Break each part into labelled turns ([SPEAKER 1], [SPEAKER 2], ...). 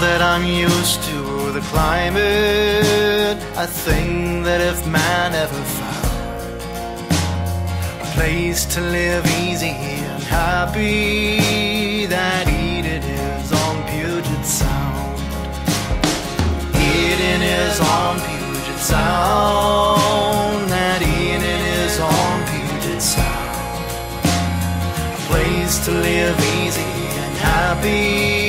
[SPEAKER 1] That I'm used to the climate, I think that if man ever found a place to live easy and happy, that Eden is on Puget Sound. Eden is on Puget Sound. That Eden is on Puget Sound. A place to live easy and happy.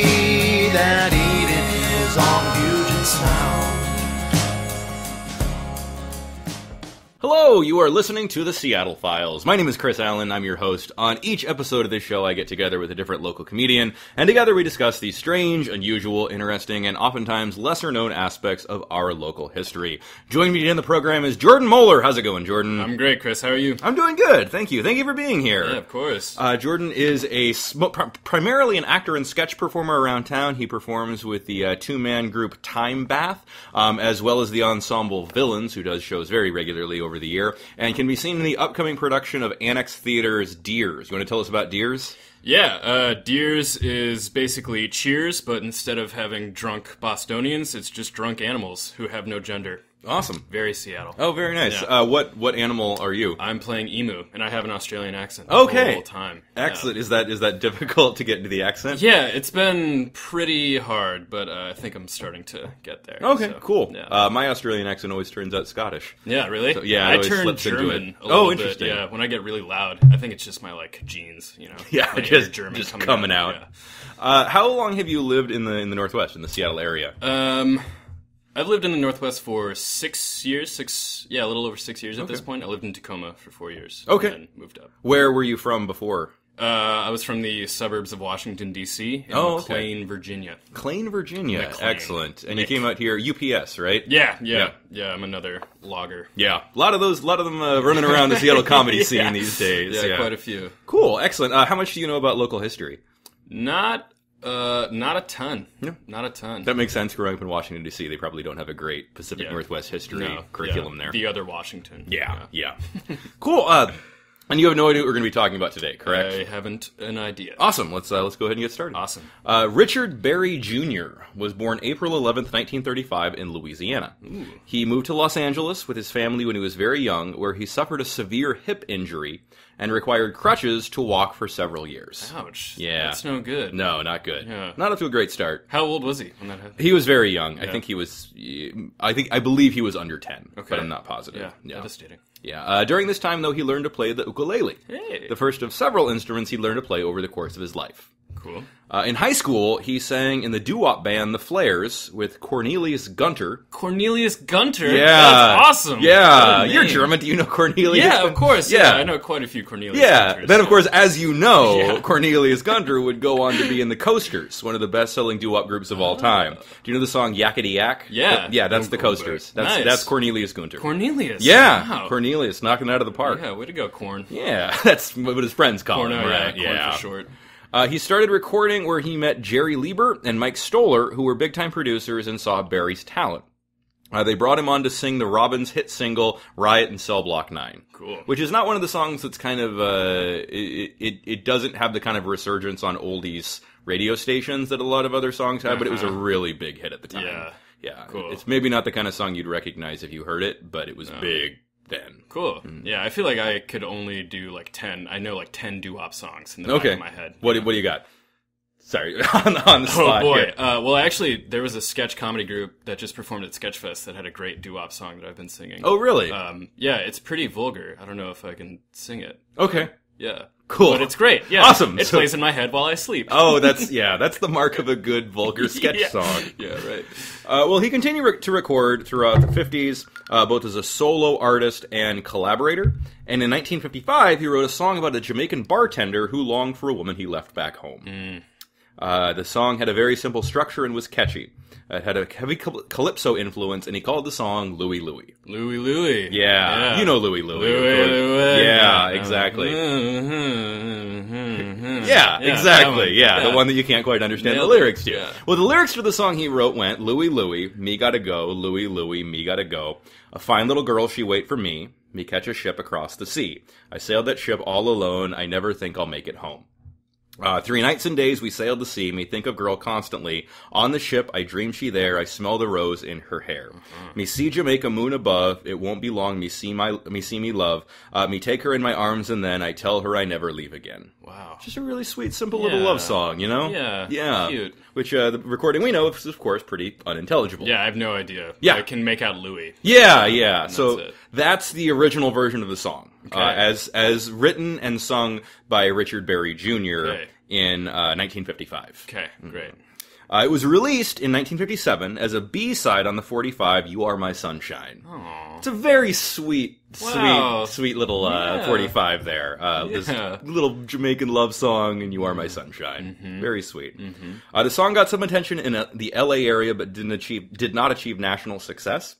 [SPEAKER 2] Hello, you are listening to the Seattle Files. My name is Chris Allen. I'm your host. On each episode of this show, I get together with a different local comedian, and together we discuss the strange, unusual, interesting, and oftentimes lesser known aspects of our local history. Joining me in the program is Jordan Moeller. How's it going, Jordan?
[SPEAKER 3] I'm great, Chris. How are you?
[SPEAKER 2] I'm doing good. Thank you. Thank you for being here.
[SPEAKER 3] Yeah, of course.
[SPEAKER 2] Uh, Jordan is a sm- pr- primarily an actor and sketch performer around town. He performs with the uh, two-man group Time Bath, um, as well as the ensemble Villains, who does shows very regularly over the year, and can be seen in the upcoming production of Annex Theater's Deers. You want to tell us about Deers?
[SPEAKER 3] yeah, uh, Deers is basically Cheers, but instead of having drunk Bostonians, it's just drunk animals who have no gender.
[SPEAKER 2] Awesome.
[SPEAKER 3] Very Seattle.
[SPEAKER 2] Oh, very nice.
[SPEAKER 3] Yeah.
[SPEAKER 2] Uh, what what animal are you?
[SPEAKER 3] I'm playing Emu, and I have an Australian accent. the
[SPEAKER 2] Okay.
[SPEAKER 3] whole time. Yeah.
[SPEAKER 2] Excellent. Is that is that difficult to get into the accent?
[SPEAKER 3] Yeah, it's been pretty hard, but uh, I think I'm starting to get there.
[SPEAKER 2] Okay,
[SPEAKER 3] so,
[SPEAKER 2] cool.
[SPEAKER 3] Yeah.
[SPEAKER 2] Uh, my Australian accent always turns out Scottish.
[SPEAKER 3] yeah, really?
[SPEAKER 2] yeah, it
[SPEAKER 3] I turned German
[SPEAKER 2] it.
[SPEAKER 3] a
[SPEAKER 2] Oh,
[SPEAKER 3] little bit.
[SPEAKER 2] interesting.
[SPEAKER 3] Yeah, when I get really loud, I think it's just my like genes, you know.
[SPEAKER 2] Yeah, just-
[SPEAKER 3] German
[SPEAKER 2] just
[SPEAKER 3] coming,
[SPEAKER 2] coming out. Uh, how long have you lived in the in the Northwest, in the Seattle area?
[SPEAKER 3] Um, I've lived in the Northwest for six years. Six, yeah, a little over six years at this point. I lived in Tacoma for four years.
[SPEAKER 2] Okay.
[SPEAKER 3] and then moved up.
[SPEAKER 2] Where were you from before?
[SPEAKER 3] Uh, I was from the suburbs of Washington D.C. in
[SPEAKER 2] Oh, okay.
[SPEAKER 3] Virginia.
[SPEAKER 2] McLean, Virginia. Excellent. And you came out here UPS, right?
[SPEAKER 3] Yeah, yeah,
[SPEAKER 2] Yeah.
[SPEAKER 3] yeah. I'm another logger.
[SPEAKER 2] Yeah. A lot of those, a lot of them uh, running around the Seattle comedy
[SPEAKER 3] Yeah.
[SPEAKER 2] scene these days.
[SPEAKER 3] Yeah,
[SPEAKER 2] Yeah.
[SPEAKER 3] quite a few.
[SPEAKER 2] cool. Excellent. Uh, how much do you know about local history?
[SPEAKER 3] Not, uh, not a ton.
[SPEAKER 2] Yeah.
[SPEAKER 3] not a ton.
[SPEAKER 2] That makes sense. Growing up in Washington D.C., they probably don't have a great Pacific
[SPEAKER 3] Yeah.
[SPEAKER 2] Northwest history
[SPEAKER 3] No,
[SPEAKER 2] curriculum
[SPEAKER 3] yeah,
[SPEAKER 2] there.
[SPEAKER 3] The other Washington.
[SPEAKER 2] yeah. Yeah. cool. Uh, and you have no idea what we're going to be talking about today, correct?
[SPEAKER 3] I haven't an idea.
[SPEAKER 2] Awesome. Let's uh, let's go ahead and get started.
[SPEAKER 3] Awesome.
[SPEAKER 2] Uh, Richard Berry Jr. was born April 11th, 1935, in Louisiana. He moved to Los Angeles with his family when he was very young, where he suffered a severe hip injury and required crutches to walk for several years.
[SPEAKER 3] Ouch.
[SPEAKER 2] Yeah.
[SPEAKER 3] That's no good.
[SPEAKER 2] No, not good.
[SPEAKER 3] Yeah.
[SPEAKER 2] Not up to a great start.
[SPEAKER 3] How old was he when that happened?
[SPEAKER 2] He was very young. I think he was. I think I believe he was under 10,
[SPEAKER 3] Okay.
[SPEAKER 2] but I'm not positive.
[SPEAKER 3] Yeah,
[SPEAKER 2] yeah.
[SPEAKER 3] devastating.
[SPEAKER 2] Yeah. Uh, during this time, though, he learned to play the ukulele.
[SPEAKER 3] Hey.
[SPEAKER 2] The first of several instruments he learned to play over the course of his life.
[SPEAKER 3] Cool.
[SPEAKER 2] Uh, in high school, he sang in the doo-wop band The Flairs with Cornelius Gunter.
[SPEAKER 3] Cornelius Gunter.
[SPEAKER 2] Yeah,
[SPEAKER 3] That's awesome.
[SPEAKER 2] Yeah, you're. German. Do you know Cornelius?
[SPEAKER 3] Yeah, of course.
[SPEAKER 2] Yeah.
[SPEAKER 3] Yeah. I know quite a few Cornelius
[SPEAKER 2] Yeah.
[SPEAKER 3] Gunters.
[SPEAKER 2] Then, of course, as you know,
[SPEAKER 3] Yeah.
[SPEAKER 2] Cornelius Gunter would go on to be in the Coasters, one of the best-selling doo-wop groups of all time. Do you know the song Yakety Yak?
[SPEAKER 3] Yeah.
[SPEAKER 2] That- yeah, that's the Coasters. That's
[SPEAKER 3] Nice.
[SPEAKER 2] that's Cornelius Gunter.
[SPEAKER 3] Cornelius.
[SPEAKER 2] yeah,
[SPEAKER 3] Wow.
[SPEAKER 2] Cornelius knocking it out of the park.
[SPEAKER 3] Yeah, way to go, Corn.
[SPEAKER 2] Yeah, that's what his friends call
[SPEAKER 3] Corn,
[SPEAKER 2] him,
[SPEAKER 3] oh,
[SPEAKER 2] right?
[SPEAKER 3] yeah, Corn for short.
[SPEAKER 2] Uh, he started recording where he met Jerry Leiber and Mike Stoller, who were big time producers and saw Berry's talent. Uh, they brought him on to sing the Robins hit single "Riot in Cell Block 9.
[SPEAKER 3] Cool.
[SPEAKER 2] which is not one of the songs that's kind of uh, it, it it doesn't have the kind of resurgence on oldies radio stations that a lot of other songs have, but it was a really big hit at the time.
[SPEAKER 3] Uh-huh. Yeah.
[SPEAKER 2] yeah.
[SPEAKER 3] Cool.
[SPEAKER 2] It's maybe not the kind of song you'd recognize if you heard it, but it was big then.
[SPEAKER 3] Cool.
[SPEAKER 2] Mm.
[SPEAKER 3] Yeah, I feel like I could only do like 10. I know like 10 doo wop songs in the
[SPEAKER 2] Okay,
[SPEAKER 3] back of my head.
[SPEAKER 2] What what do you got? Sorry, on, on the
[SPEAKER 3] Oh boy!
[SPEAKER 2] here.
[SPEAKER 3] Uh, well, actually, there was a sketch comedy group that just performed at Sketchfest that had a great doo-wop song that I've been singing.
[SPEAKER 2] Oh really?
[SPEAKER 3] um, yeah, it's pretty vulgar. I don't know if I can sing it.
[SPEAKER 2] okay.
[SPEAKER 3] Yeah,
[SPEAKER 2] Cool.
[SPEAKER 3] but it's great. Yeah,
[SPEAKER 2] Awesome.
[SPEAKER 3] It
[SPEAKER 2] So-
[SPEAKER 3] plays in my head while I sleep.
[SPEAKER 2] Oh, that's yeah. That's the mark of a good vulgar sketch
[SPEAKER 3] yeah.
[SPEAKER 2] song.
[SPEAKER 3] Yeah, right.
[SPEAKER 2] Uh, well, he continued re- to record throughout the 50s, uh, both as a solo artist and collaborator. And in 1955, he wrote a song about a Jamaican bartender who longed for a woman he left back home. Uh, the song had a very simple structure and was catchy. It had a heavy calypso influence, and he called the song Louie Louie.
[SPEAKER 3] Louie Louie.
[SPEAKER 2] Yeah, you know Louie Louie.
[SPEAKER 3] Louie. Louie.
[SPEAKER 2] Yeah, exactly. Mm-hmm,
[SPEAKER 3] mm-hmm, mm-hmm.
[SPEAKER 2] Yeah, exactly.
[SPEAKER 3] one.
[SPEAKER 2] Yeah, the one that you can't quite understand
[SPEAKER 3] Nailed
[SPEAKER 2] the lyrics to.
[SPEAKER 3] Yeah.
[SPEAKER 2] Well, the lyrics for the song he wrote went Louie Louie, me gotta go, Louie Louie, me gotta go. A fine little girl, she wait for me, me catch a ship across the sea. I sailed that ship all alone, I never think I'll make it home. Uh, three nights and days we sailed the sea. Me think of girl constantly. On the ship, I dream she there. I smell the rose in her hair. Me see Jamaica moon above. It won't be long. Me see my me see me love. Uh, me take her in my arms and then I tell her I never leave again.
[SPEAKER 3] Wow.
[SPEAKER 2] Just a really sweet, simple little love song, you know?
[SPEAKER 3] Yeah,
[SPEAKER 2] yeah.
[SPEAKER 3] cute.
[SPEAKER 2] Which uh, the recording we know is, of course, pretty unintelligible.
[SPEAKER 3] Yeah, I have no idea.
[SPEAKER 2] Yeah.
[SPEAKER 3] I can make out Louis.
[SPEAKER 2] Yeah, yeah. So
[SPEAKER 3] it.
[SPEAKER 2] That's the original version of the song, uh, as as written and sung by Richard Berry Jr.
[SPEAKER 3] Okay.
[SPEAKER 2] in uh, 1955.
[SPEAKER 3] Okay, great.
[SPEAKER 2] Uh, it was released in 1957 as a B side on the 45 "You Are My Sunshine."
[SPEAKER 3] Aw.
[SPEAKER 2] It's a very sweet,
[SPEAKER 3] Wow.
[SPEAKER 2] sweet, sweet little uh,
[SPEAKER 3] Yeah.
[SPEAKER 2] 45 there. Uh, This little Jamaican love song, and "You Are My Sunshine."
[SPEAKER 3] Mm-hmm.
[SPEAKER 2] Very sweet. Uh, the song got some attention in uh, the LA area, but didn't achieve did not achieve national success.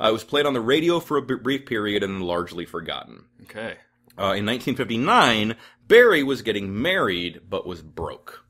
[SPEAKER 2] Uh, it was played on the radio for a b- brief period and then largely forgotten.
[SPEAKER 3] Okay.
[SPEAKER 2] Uh, in 1959, Berry was getting married but was broke.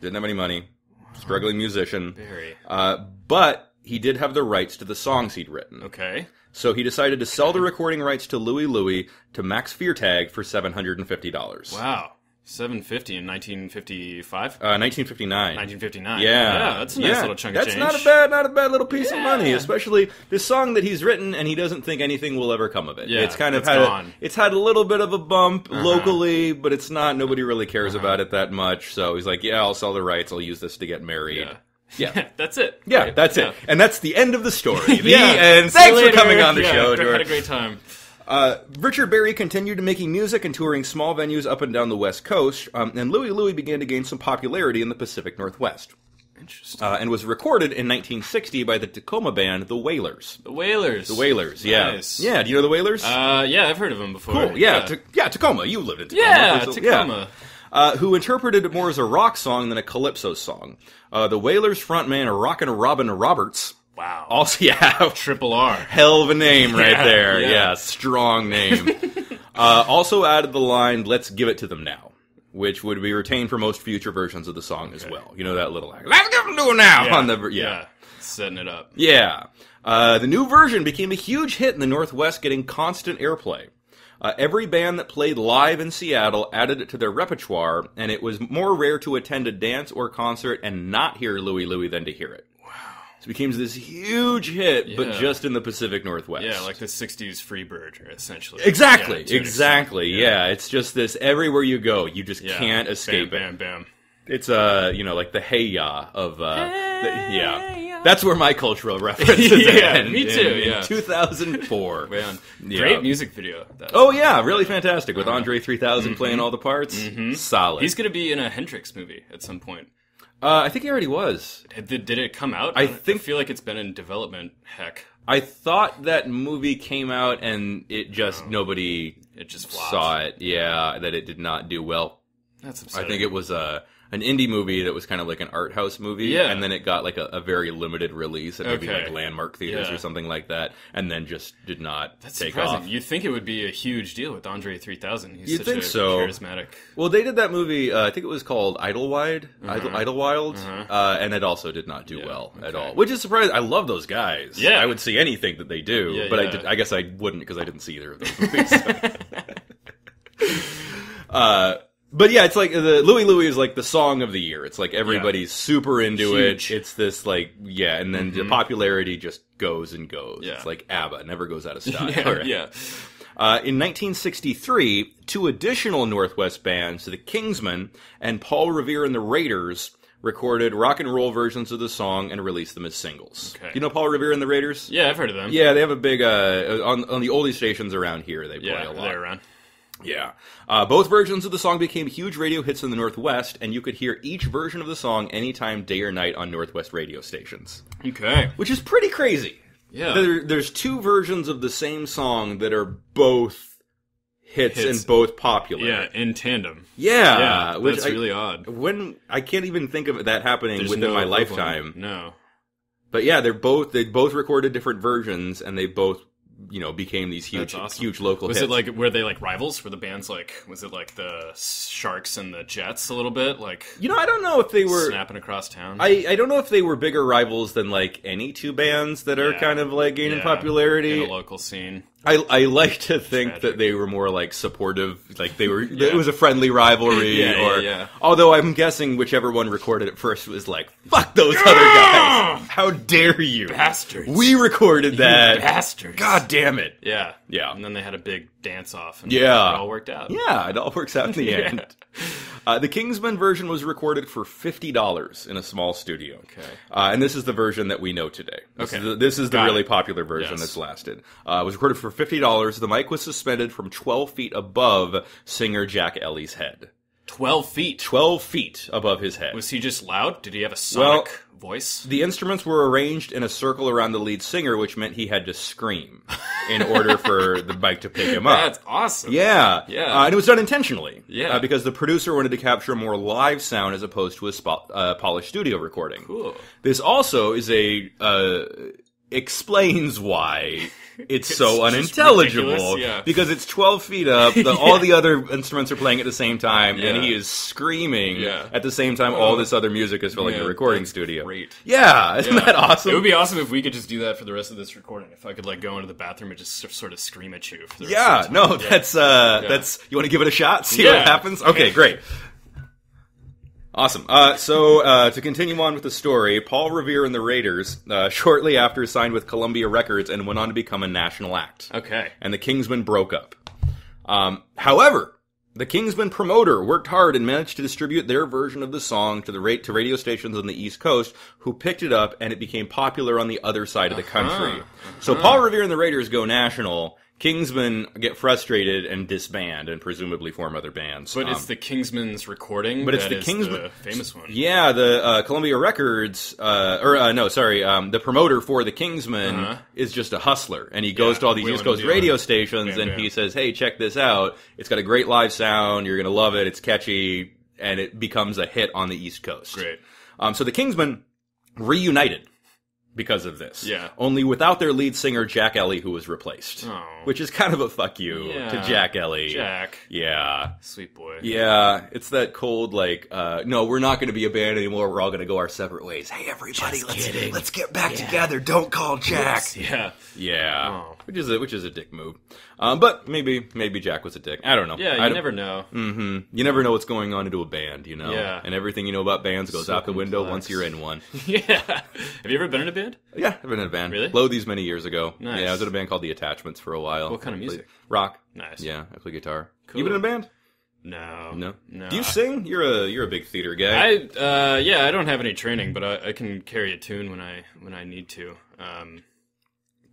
[SPEAKER 2] Didn't have any money. Struggling musician.
[SPEAKER 3] Berry.
[SPEAKER 2] Uh, but he did have the rights to the songs he'd written.
[SPEAKER 3] Okay.
[SPEAKER 2] So he decided to sell the recording rights to Louie Louie to Max Feirtag for $750.
[SPEAKER 3] Wow. 750 in 1955?
[SPEAKER 2] Uh, 1959.
[SPEAKER 3] 1959.
[SPEAKER 2] Yeah,
[SPEAKER 3] Yeah, that's a nice
[SPEAKER 2] Yeah.
[SPEAKER 3] little chunk
[SPEAKER 2] That's
[SPEAKER 3] of change.
[SPEAKER 2] not a bad, not a bad little piece of money, especially this song that he's written, and he doesn't think anything will ever come of it.
[SPEAKER 3] Yeah,
[SPEAKER 2] it's kind of
[SPEAKER 3] it's
[SPEAKER 2] had, a,
[SPEAKER 3] gone. Uh-huh.
[SPEAKER 2] it's had a little bit of a bump locally, but it's not. Nobody really cares about it that much. So he's like, "Yeah, I'll sell the rights. I'll use this to get married."
[SPEAKER 3] Yeah.
[SPEAKER 2] Yeah.
[SPEAKER 3] that's it.
[SPEAKER 2] Yeah,
[SPEAKER 3] Right.
[SPEAKER 2] that's
[SPEAKER 3] Yeah.
[SPEAKER 2] it, and that's the end of the story. The
[SPEAKER 3] Yeah.
[SPEAKER 2] end. Thanks for coming on the show.
[SPEAKER 3] Yeah,
[SPEAKER 2] show,
[SPEAKER 3] Had a great time.
[SPEAKER 2] Uh, Richard Berry continued making music and touring small venues up and down the West Coast, um, and Louie Louie began to gain some popularity in the Pacific Northwest,
[SPEAKER 3] Interesting.
[SPEAKER 2] uh, and was recorded in 1960 by the Tacoma band The Wailers.
[SPEAKER 3] the Wailers.
[SPEAKER 2] The Wailers, yeah,
[SPEAKER 3] Nice.
[SPEAKER 2] yeah. Do you know the Wailers?
[SPEAKER 3] Uh, yeah, I've heard of them before.
[SPEAKER 2] cool, yeah, Ta- yeah. Tacoma. You lived in Tacoma.
[SPEAKER 3] Yeah,
[SPEAKER 2] So-
[SPEAKER 3] Tacoma.
[SPEAKER 2] Uh, who interpreted it more as a rock song than a calypso song. Uh, the Wailers frontman Rockin' Robin Roberts.
[SPEAKER 3] Wow.
[SPEAKER 2] Also, yeah,
[SPEAKER 3] Triple R.
[SPEAKER 2] hell of a name right
[SPEAKER 3] Yeah,
[SPEAKER 2] there.
[SPEAKER 3] yeah.
[SPEAKER 2] Yeah, strong name. uh, also added the line "Let's give it to them now," which would be retained for most future versions of the song as well. You know that little like, "Let's give them to them now" on the yeah.
[SPEAKER 3] Setting it up.
[SPEAKER 2] Yeah. Uh, the new version became a huge hit in the Northwest, getting constant airplay. Uh, every band that played live in Seattle added it to their repertoire, and it was more rare to attend a dance or concert and not hear Louie Louie than to hear it. It became this huge hit, but just in the Pacific Northwest.
[SPEAKER 3] Yeah, like the 60s Freebird, essentially.
[SPEAKER 2] Exactly,
[SPEAKER 3] Yeah,
[SPEAKER 2] exactly.
[SPEAKER 3] extent.
[SPEAKER 2] Yeah. it's just this everywhere you go, you just
[SPEAKER 3] Yeah.
[SPEAKER 2] can't escape
[SPEAKER 3] bam,
[SPEAKER 2] it.
[SPEAKER 3] Bam, bam.
[SPEAKER 2] It's uh, you know, like the hey ya of uh, the- yeah. That's where my cultural references
[SPEAKER 3] Yeah,
[SPEAKER 2] end.
[SPEAKER 3] me too,
[SPEAKER 2] in
[SPEAKER 3] yeah.
[SPEAKER 2] 2004.
[SPEAKER 3] Man,
[SPEAKER 2] Yeah.
[SPEAKER 3] great music video.
[SPEAKER 2] Oh yeah, really fantastic with Andre 3000 playing all the parts. Solid.
[SPEAKER 3] Mm-hmm. He's gonna be in a Hendrix movie at some point.
[SPEAKER 2] Uh, I think he already was.
[SPEAKER 3] Did, did it come out?
[SPEAKER 2] I think-
[SPEAKER 3] I feel like it's been in development. Heck,
[SPEAKER 2] I thought that movie came out and it just nobody
[SPEAKER 3] it just flopped.
[SPEAKER 2] saw it. Yeah, that it did not do well.
[SPEAKER 3] That's
[SPEAKER 2] I think it was a an indie movie that was kind of like an art house movie,
[SPEAKER 3] Yeah.
[SPEAKER 2] and then it got like a, a very limited release at maybe
[SPEAKER 3] Okay.
[SPEAKER 2] like landmark theaters
[SPEAKER 3] Yeah.
[SPEAKER 2] or something like that, and then just did not
[SPEAKER 3] That's
[SPEAKER 2] take
[SPEAKER 3] surprising.
[SPEAKER 2] off.
[SPEAKER 3] You'd think it would be a huge deal with Andre 3000. He's
[SPEAKER 2] You'd think so.
[SPEAKER 3] charismatic.
[SPEAKER 2] Well, they did that movie. Uh, I think it was called Idlewide. Idle, Idlewild, uh, and it also did not do
[SPEAKER 3] Yeah,
[SPEAKER 2] well at all. Which is surprising. I love those guys.
[SPEAKER 3] Yeah.
[SPEAKER 2] I would see anything that they do, but I, did, I guess I wouldn't because I didn't see either of those movies. uh, but yeah, it's like the Louie Louie is like the song of the year. It's like everybody's super into
[SPEAKER 3] Huge. Mm-hmm.
[SPEAKER 2] it. It's this like yeah, and then the popularity just goes and goes.
[SPEAKER 3] Yeah.
[SPEAKER 2] It's like ABBA never goes out of style.
[SPEAKER 3] Yeah,
[SPEAKER 2] right?
[SPEAKER 3] yeah.
[SPEAKER 2] Uh, in 1963, two additional Northwest bands, the Kingsmen and Paul Revere and the Raiders, recorded rock and roll versions of the song and released them as singles.
[SPEAKER 3] Okay.
[SPEAKER 2] You know Paul Revere and the Raiders?
[SPEAKER 3] Yeah, I've heard of them.
[SPEAKER 2] Yeah, they have a big uh, on on the oldie stations around here. They play
[SPEAKER 3] yeah,
[SPEAKER 2] a lot.
[SPEAKER 3] they're around.
[SPEAKER 2] Yeah. Uh, both versions of the song became huge radio hits in the Northwest, and you could hear each version of the song anytime, day or night, on Northwest radio stations,
[SPEAKER 3] Okay.
[SPEAKER 2] which is pretty crazy.
[SPEAKER 3] Yeah.
[SPEAKER 2] There, there's two versions of the same song that are both hits,
[SPEAKER 3] Hits.
[SPEAKER 2] and both popular.
[SPEAKER 3] yeah, in tandem.
[SPEAKER 2] yeah,
[SPEAKER 3] Yeah,
[SPEAKER 2] which
[SPEAKER 3] that's
[SPEAKER 2] I-
[SPEAKER 3] really odd.
[SPEAKER 2] When I can't even think of that happening
[SPEAKER 3] There's
[SPEAKER 2] within
[SPEAKER 3] no
[SPEAKER 2] my lifetime.
[SPEAKER 3] No.
[SPEAKER 2] But yeah, they're both they both recorded different versions, and they both you know became these huge
[SPEAKER 3] awesome.
[SPEAKER 2] huge local
[SPEAKER 3] Was
[SPEAKER 2] hits.
[SPEAKER 3] it like were they like rivals? Were the bands like was it like the Sharks and the Jets a little bit like
[SPEAKER 2] you know I don't know if they were
[SPEAKER 3] snapping across town?
[SPEAKER 2] I, I don't know if they were bigger rivals than like any two bands that are
[SPEAKER 3] Yeah.
[SPEAKER 2] kind of like gaining
[SPEAKER 3] Yeah,
[SPEAKER 2] popularity.
[SPEAKER 3] in a local scene.
[SPEAKER 2] I, I like to think
[SPEAKER 3] Tragic.
[SPEAKER 2] that they were more like supportive, like they were. It was a friendly rivalry,
[SPEAKER 3] Yeah, yeah,
[SPEAKER 2] or
[SPEAKER 3] yeah.
[SPEAKER 2] although I'm guessing whichever one recorded it first was like, "Fuck those other guys! How dare you,
[SPEAKER 3] Bastards.
[SPEAKER 2] We recorded that.
[SPEAKER 3] Bastards.
[SPEAKER 2] God damn it!
[SPEAKER 3] Yeah.
[SPEAKER 2] Yeah.
[SPEAKER 3] And then they had a big dance off and
[SPEAKER 2] Yeah.
[SPEAKER 3] it all worked out.
[SPEAKER 2] Yeah, it all works out in the
[SPEAKER 3] Yeah.
[SPEAKER 2] end. Uh, the Kingsmen version was recorded for fifty dollars in a small studio.
[SPEAKER 3] Okay.
[SPEAKER 2] uh, and this is the version that we know today. This
[SPEAKER 3] Okay.
[SPEAKER 2] is the, this is the
[SPEAKER 3] Got
[SPEAKER 2] really
[SPEAKER 3] it.
[SPEAKER 2] popular version
[SPEAKER 3] Yes.
[SPEAKER 2] that's lasted. Uh, it was recorded for fifty dollars. The mic was suspended from twelve feet above singer Jack Ely's head.
[SPEAKER 3] 12 feet.
[SPEAKER 2] Twelve feet above his head.
[SPEAKER 3] Was he just loud? Did he have a sonic voice?
[SPEAKER 2] the instruments were arranged in a circle around the lead singer, which meant he had to scream in order for the bike to pick him up.
[SPEAKER 3] That's awesome.
[SPEAKER 2] Yeah,
[SPEAKER 3] Yeah.
[SPEAKER 2] uh, and it was done intentionally.
[SPEAKER 3] Yeah.
[SPEAKER 2] uh, because the producer wanted to capture a more live sound as opposed to a spot, uh, polished studio recording.
[SPEAKER 3] Cool.
[SPEAKER 2] This also is a uh, explains why it's, so unintelligible
[SPEAKER 3] yeah.
[SPEAKER 2] because it's 12 feet up the, all the other instruments are playing at the same time and he is screaming
[SPEAKER 3] Yeah.
[SPEAKER 2] at the same time all this other music is filling
[SPEAKER 3] Yeah,
[SPEAKER 2] the recording studio
[SPEAKER 3] great.
[SPEAKER 2] yeah isn't
[SPEAKER 3] Yeah.
[SPEAKER 2] that awesome
[SPEAKER 3] It would be awesome if we could just do that for the rest of this recording. If I could like go into the bathroom and just sort of scream at you. For the rest
[SPEAKER 2] yeah no.
[SPEAKER 3] Yeah.
[SPEAKER 2] that's uh
[SPEAKER 3] Yeah.
[SPEAKER 2] that's you want to give it a shot see
[SPEAKER 3] Yeah.
[SPEAKER 2] what happens okay great Awesome. Uh, so uh, to continue on with the story, Paul Revere and the Raiders uh, shortly after signed with Columbia Records and went on to become a national act.
[SPEAKER 3] Okay.
[SPEAKER 2] and the Kingsmen broke up. Um, however, the Kingsmen promoter worked hard and managed to distribute their version of the song to the ra- to radio stations on the East Coast, who picked it up, and it became popular on the other side of the country. So Paul Revere and the Raiders go national. Kingsmen get frustrated and disband, and presumably form other bands.
[SPEAKER 3] But
[SPEAKER 2] Um,
[SPEAKER 3] it's the Kingsmen's recording.
[SPEAKER 2] but it's
[SPEAKER 3] that
[SPEAKER 2] the Kingsmen,
[SPEAKER 3] the famous one.
[SPEAKER 2] Yeah, the uh, Columbia Records, uh, or uh, no, sorry, um, the promoter for the Kingsmen
[SPEAKER 3] Uh-huh.
[SPEAKER 2] is just a hustler, and he goes
[SPEAKER 3] Yeah,
[SPEAKER 2] to all these East Coast radio stations, and he says, "Hey, check this out! It's got a great live sound. You're gonna love it. It's catchy, and it becomes a hit on the East Coast."
[SPEAKER 3] Great.
[SPEAKER 2] Um, so the Kingsmen reunited because of this.
[SPEAKER 3] Yeah.
[SPEAKER 2] Only without their lead singer Jack Ely, who was replaced,
[SPEAKER 3] Oh.
[SPEAKER 2] which is kind of a fuck you
[SPEAKER 3] Yeah.
[SPEAKER 2] to Jack Ely.
[SPEAKER 3] Jack.
[SPEAKER 2] Yeah.
[SPEAKER 3] Sweet boy.
[SPEAKER 2] Yeah, it's that cold like, uh, no, we're not going to be a band anymore. We're all going to go our separate ways. Hey, everybody, let's let's get back together. Don't call Jack.
[SPEAKER 3] Yeah.
[SPEAKER 2] Yeah,
[SPEAKER 3] Oh.
[SPEAKER 2] Which is a, which is a dick move. Um, but maybe maybe Jack was a dick. I don't know.
[SPEAKER 3] Yeah,
[SPEAKER 2] I
[SPEAKER 3] you
[SPEAKER 2] don't-
[SPEAKER 3] never know.
[SPEAKER 2] Mhm. You never know what's going on into a band, you know.
[SPEAKER 3] Yeah.
[SPEAKER 2] And everything you know about bands goes
[SPEAKER 3] So
[SPEAKER 2] out the window once you're in one.
[SPEAKER 3] yeah. Have you ever been in a band?
[SPEAKER 2] Yeah, I've been in a band.
[SPEAKER 3] Really?
[SPEAKER 2] Low these many years ago.
[SPEAKER 3] Nice.
[SPEAKER 2] Yeah, I was in a band called The Attachments for a while.
[SPEAKER 3] What kind of music?
[SPEAKER 2] Rock.
[SPEAKER 3] Nice.
[SPEAKER 2] Yeah, I play guitar.
[SPEAKER 3] Cool.
[SPEAKER 2] You been in a band?
[SPEAKER 3] No.
[SPEAKER 2] No.
[SPEAKER 3] No.
[SPEAKER 2] Do you sing? You're a you're a big theater guy.
[SPEAKER 3] I uh yeah, I don't have any training, but I, I can carry a tune when I when I need to. Um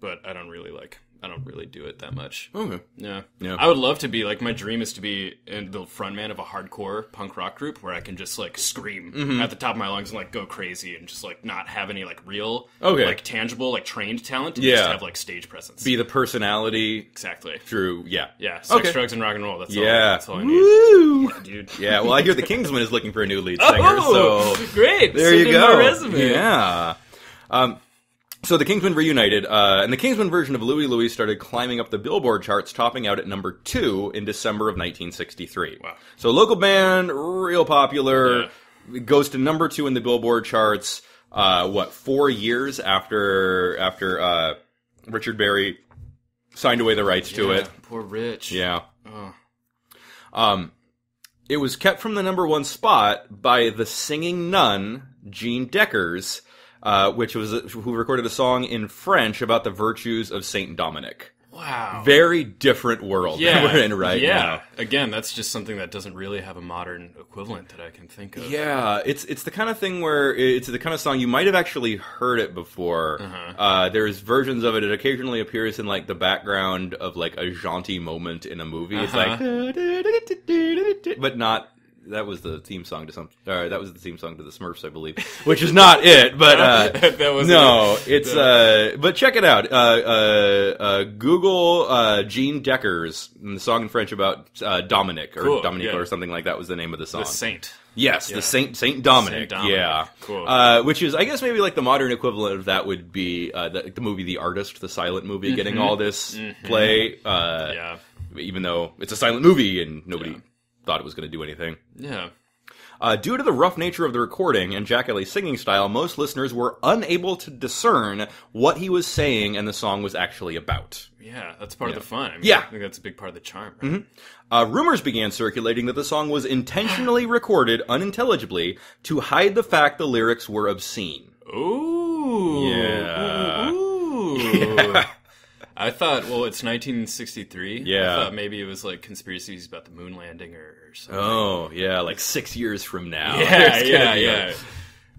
[SPEAKER 3] but I don't really like I don't really do it that much.
[SPEAKER 2] okay.
[SPEAKER 3] Yeah.
[SPEAKER 2] Yeah.
[SPEAKER 3] I would love to be like my dream is to be in the frontman of a hardcore punk rock group where I can just like scream
[SPEAKER 2] Mm-hmm.
[SPEAKER 3] at the top of my lungs and like go crazy and just like not have any like real
[SPEAKER 2] Okay.
[SPEAKER 3] like tangible like trained talent and
[SPEAKER 2] Yeah.
[SPEAKER 3] just have like stage presence.
[SPEAKER 2] Be the personality
[SPEAKER 3] exactly.
[SPEAKER 2] through. Yeah.
[SPEAKER 3] Yeah, sex,
[SPEAKER 2] Okay.
[SPEAKER 3] drugs, and rock and roll. That's all.
[SPEAKER 2] Yeah.
[SPEAKER 3] That's all I need,
[SPEAKER 2] Woo!
[SPEAKER 3] dude.
[SPEAKER 2] Yeah. Well, I hear the Kingsmen is looking for a new lead singer.
[SPEAKER 3] Oh,
[SPEAKER 2] so
[SPEAKER 3] great!
[SPEAKER 2] there
[SPEAKER 3] Send
[SPEAKER 2] you go. Yeah. Um, so the Kingsmen reunited, uh, and the Kingsmen version of Louie Louie started climbing up the Billboard charts, topping out at number two in December of 1963.
[SPEAKER 3] Wow.
[SPEAKER 2] So local band, real popular, It goes to number two in the Billboard charts. Uh, what four years after after uh, Richard Berry signed away the rights to it?
[SPEAKER 3] Poor Rich.
[SPEAKER 2] Yeah.
[SPEAKER 3] Oh.
[SPEAKER 2] Um, it was kept from the number one spot by the singing nun Jean Deckers, uh, which was who recorded a song in French about the virtues of Saint Dominic.
[SPEAKER 3] Wow.
[SPEAKER 2] Very different world
[SPEAKER 3] yeah.
[SPEAKER 2] we're in right
[SPEAKER 3] yeah.
[SPEAKER 2] now.
[SPEAKER 3] Again, that's just something that doesn't really have a modern equivalent that I can think of.
[SPEAKER 2] Yeah, it's it's the kind of thing where it's the kind of song you might have actually heard it before.
[SPEAKER 3] Uh-huh.
[SPEAKER 2] Uh, there's versions of it. It occasionally appears in like the background of like a jaunty moment in a movie. It's like, but not. That was the theme song to some. Uh, that was the theme song to the Smurfs, I believe, which is not it. But uh,
[SPEAKER 3] That was
[SPEAKER 2] no,
[SPEAKER 3] it.
[SPEAKER 2] it's uh. But check it out. Uh, uh, uh Google uh, Gene Deckers, the song in French about uh, Dominic or
[SPEAKER 3] Cool,
[SPEAKER 2] Dominic
[SPEAKER 3] yeah.
[SPEAKER 2] or something like that was the name of the song.
[SPEAKER 3] The Saint.
[SPEAKER 2] Yes,
[SPEAKER 3] Yeah.
[SPEAKER 2] the Saint Saint Dominic.
[SPEAKER 3] Saint Dominic.
[SPEAKER 2] Yeah,
[SPEAKER 3] Cool.
[SPEAKER 2] Uh, which is, I guess, maybe like the modern equivalent of that would be uh, the, the movie The Artist, the silent movie, getting all this play. Uh,
[SPEAKER 3] Yeah.
[SPEAKER 2] Even though it's a silent movie and nobody thought it was going to do anything.
[SPEAKER 3] Yeah.
[SPEAKER 2] Uh, due to the rough nature of the recording and Jack Ely's singing style, most listeners were unable to discern what he was saying and the song was actually about.
[SPEAKER 3] Yeah, that's part of the fun. I mean,
[SPEAKER 2] Yeah. Mm-hmm.
[SPEAKER 3] I think that's a big part of the charm. Right?
[SPEAKER 2] Uh, rumors began circulating that the song was intentionally recorded unintelligibly to hide the fact the lyrics were obscene.
[SPEAKER 3] Ooh.
[SPEAKER 2] Yeah.
[SPEAKER 3] Ooh. I thought, well, it's 1963.
[SPEAKER 2] Yeah.
[SPEAKER 3] I thought maybe it was like conspiracies about the moon landing or, or something.
[SPEAKER 2] Oh, yeah, like six years from now.
[SPEAKER 3] yeah,
[SPEAKER 2] gonna
[SPEAKER 3] yeah,
[SPEAKER 2] a
[SPEAKER 3] yeah.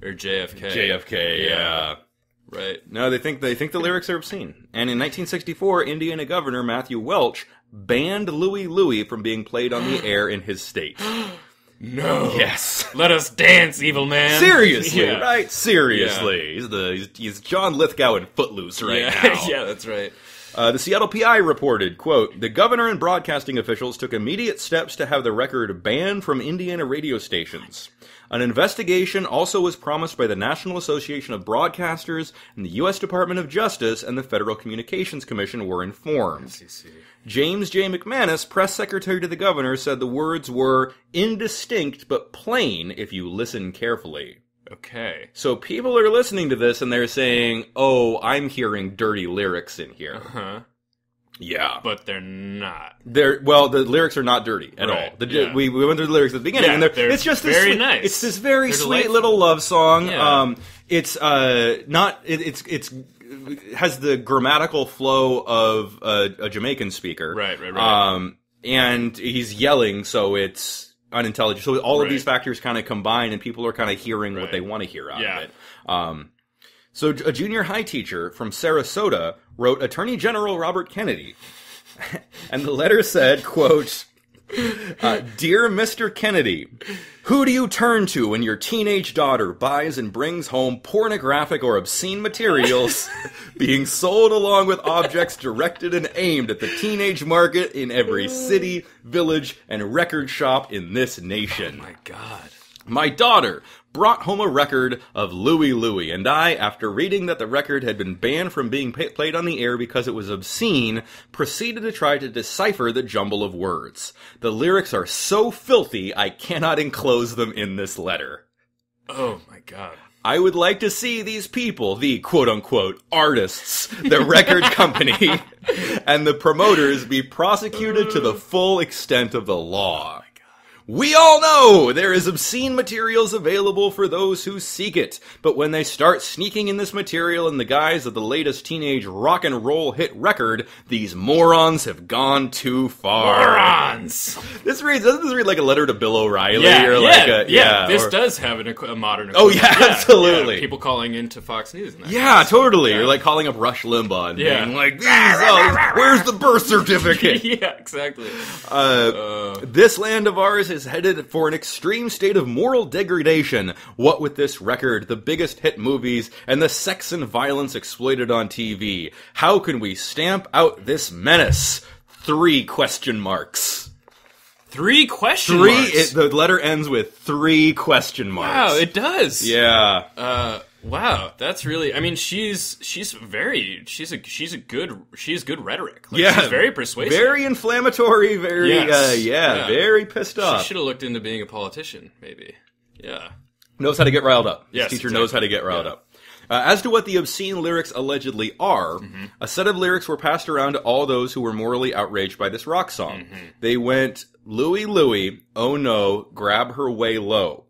[SPEAKER 3] Or JFK.
[SPEAKER 2] JFK, yeah.
[SPEAKER 3] Right.
[SPEAKER 2] No, they think they think the lyrics are obscene. And in 1964, Indiana Governor Matthew Welsh banned Louie Louie from being played on the air in his state.
[SPEAKER 3] No.
[SPEAKER 2] Yes.
[SPEAKER 3] Let us dance, evil man.
[SPEAKER 2] Seriously,
[SPEAKER 3] Yeah.
[SPEAKER 2] right? Seriously. He's the he's, he's John Lithgow in Footloose right
[SPEAKER 3] yeah.
[SPEAKER 2] now.
[SPEAKER 3] yeah, that's right.
[SPEAKER 2] Uh, the Seattle PI reported, quote, the governor and broadcasting officials took immediate steps to have the record banned from Indiana radio stations. An investigation also was promised by the National Association of Broadcasters and the U.S. Department of Justice and the Federal Communications Commission were informed. James J. McManus, press secretary to the governor, said the words were indistinct but plain if you listen carefully.
[SPEAKER 3] Okay.
[SPEAKER 2] So people are listening to this and they're saying, "Oh, I'm hearing dirty lyrics in here."
[SPEAKER 3] Huh.
[SPEAKER 2] Yeah,
[SPEAKER 3] But they're not.
[SPEAKER 2] they're well, the lyrics are not dirty at
[SPEAKER 3] Right,
[SPEAKER 2] all. The,
[SPEAKER 3] yeah.
[SPEAKER 2] we, we went through the lyrics at the beginning,
[SPEAKER 3] Yeah,
[SPEAKER 2] and they're,
[SPEAKER 3] they're
[SPEAKER 2] it's just this
[SPEAKER 3] very
[SPEAKER 2] sweet-
[SPEAKER 3] nice.
[SPEAKER 2] It's this very
[SPEAKER 3] They're
[SPEAKER 2] sweet
[SPEAKER 3] delightful.
[SPEAKER 2] little love song.
[SPEAKER 3] Yeah.
[SPEAKER 2] Um, it's uh not it, it's it's has the grammatical flow of a, a Jamaican speaker,
[SPEAKER 3] Right, right, right.
[SPEAKER 2] Um, and he's yelling, so it's unintelligible. So all of these factors kind of combine, and people are kind of hearing what they want to hear out
[SPEAKER 3] Yeah.
[SPEAKER 2] of it. Um, so a junior high teacher from Sarasota wrote Attorney General Robert Kennedy, and the letter said, "quote." Uh, Dear Mr. Kennedy, who do you turn to when your teenage daughter buys and brings home pornographic or obscene materials being sold along with objects directed and aimed at the teenage market in every city, village, and record shop in this nation?
[SPEAKER 3] My God.
[SPEAKER 2] My daughter brought home a record of Louie Louie, and I, after reading that the record had been banned from being pa- played on the air because it was obscene, proceeded to try to decipher the jumble of words. The lyrics are so filthy, I cannot enclose them in this letter.
[SPEAKER 3] Oh my God.
[SPEAKER 2] I would like to see these people, the quote unquote artists, the record company, and the promoters be prosecuted to the full extent of the law. We all know there is obscene materials available for those who seek it, but when they start sneaking in this material in the guise of the latest teenage rock and roll hit record, these morons have gone too far.
[SPEAKER 3] Morons.
[SPEAKER 2] This reads doesn't this read like a letter to Bill O'Reilly
[SPEAKER 3] Yeah,
[SPEAKER 2] or
[SPEAKER 3] yeah,
[SPEAKER 2] like a
[SPEAKER 3] yeah. This
[SPEAKER 2] or-
[SPEAKER 3] does have an, equ- a modern.
[SPEAKER 2] Oh,
[SPEAKER 3] equivalent.
[SPEAKER 2] yeah, absolutely.
[SPEAKER 3] People calling into Fox News. And that
[SPEAKER 2] Yeah,
[SPEAKER 3] stuff.
[SPEAKER 2] totally.
[SPEAKER 3] Yeah.
[SPEAKER 2] You're like calling up Rush Limbaugh and
[SPEAKER 3] Yeah.
[SPEAKER 2] being like, "These, oh, where's the birth certificate?"
[SPEAKER 3] yeah, exactly.
[SPEAKER 2] Uh, this land of ours is headed for an extreme state of moral degradation. What with this record, the biggest hit movies, and the sex and violence exploited on TV? How can we stamp out this menace? Three question marks.
[SPEAKER 3] Three question
[SPEAKER 2] Three.
[SPEAKER 3] marks.
[SPEAKER 2] It, the letter ends with three question marks.
[SPEAKER 3] wow, it does.
[SPEAKER 2] yeah.
[SPEAKER 3] Uh, wow, that's really. I mean, she's she's very she's a she's a good she's good rhetoric. Like,
[SPEAKER 2] yeah,
[SPEAKER 3] she's very persuasive.
[SPEAKER 2] very inflammatory, very
[SPEAKER 3] Yes.
[SPEAKER 2] uh, yeah,
[SPEAKER 3] Yeah.
[SPEAKER 2] very pissed off.
[SPEAKER 3] She should have looked into being a politician, maybe. Yeah.
[SPEAKER 2] knows how to get riled up.
[SPEAKER 3] Yes,
[SPEAKER 2] His teacher
[SPEAKER 3] exactly.
[SPEAKER 2] knows how to get riled
[SPEAKER 3] Yeah.
[SPEAKER 2] up. Uh, as to what the obscene lyrics allegedly are,
[SPEAKER 3] Mm-hmm.
[SPEAKER 2] a set of lyrics were passed around to all those who were morally outraged by this rock song.
[SPEAKER 3] Mm-hmm.
[SPEAKER 2] They went, Louie Louie, oh no, grab her way low.